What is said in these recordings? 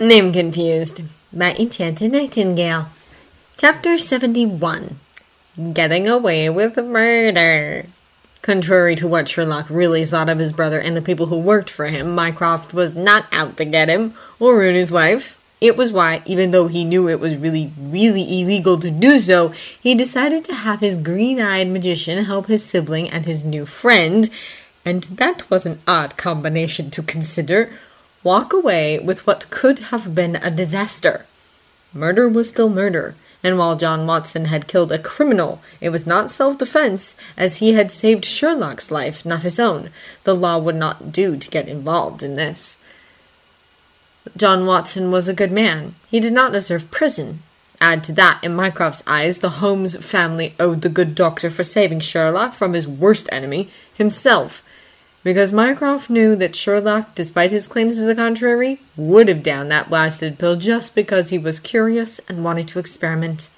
Name Confused by Enchanted Nightingale. Chapter 71 Getting Away with Murder. Contrary to what Sherlock really thought of his brother and the people who worked for him, Mycroft was not out to get him or ruin his life. It was why, even though he knew it was really, really illegal to do so, he decided to have his green eyed magician help his sibling and his new friend, and that was an odd combination to consider walk away with what could have been a disaster. Murder was still murder, and while John Watson had killed a criminal, it was not self defense, as he had saved Sherlock's life, not his own. The law would not do to get involved in this. John Watson was a good man. He did not deserve prison. Add to that, in Mycroft's eyes, the Holmes family owed the good doctor for saving Sherlock from his worst enemy, himself because Mycroft knew that Sherlock, despite his claims to the contrary, would have downed that blasted pill just because he was curious and wanted to experiment.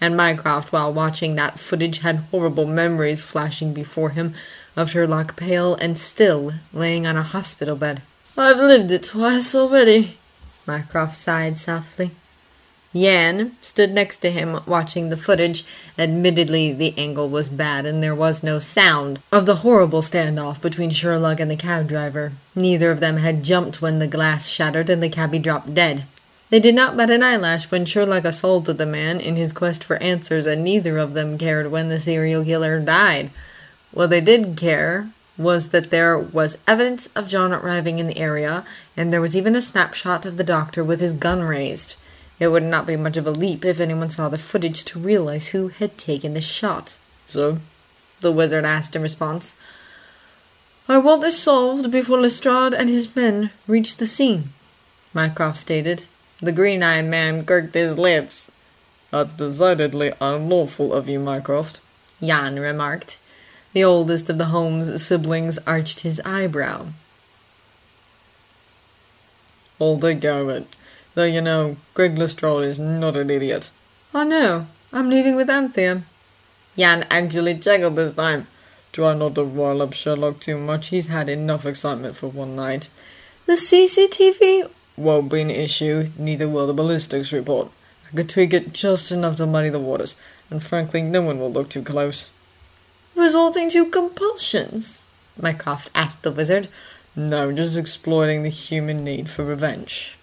And Mycroft, while watching that footage, had horrible memories flashing before him of Sherlock pale and still laying on a hospital bed. I've lived it twice already, Mycroft sighed softly. Jan stood next to him watching the footage. Admittedly, the angle was bad and there was no sound of the horrible standoff between Sherlock and the cab driver. Neither of them had jumped when the glass shattered and the cabby dropped dead. They did not bat an eyelash when Sherlock assaulted the man in his quest for answers, and neither of them cared when the serial killer died. What they did care was that there was evidence of John arriving in the area, and there was even a snapshot of the doctor with his gun raised. It would not be much of a leap if anyone saw the footage to realize who had taken the shot. So? The wizard asked in response. I want this solved before Lestrade and his men reach the scene, Mycroft stated. The green-eyed man gurgled his lips. That's decidedly unlawful of you, Mycroft, Jan remarked. The oldest of the Holmes siblings arched his eyebrow. Altogether, Though you know, Greg Lestrade is not an idiot. I know. I'm leaving with Anthea. Jan actually chuckled this time. Try not to rile up Sherlock too much. He's had enough excitement for one night. The CCTV won't be an issue, neither will the ballistics report. I could tweak it just enough to muddy the waters, and frankly, no one will look too close. Resulting to compulsions? Mycroft asked the wizard. No, just exploiting the human need for revenge.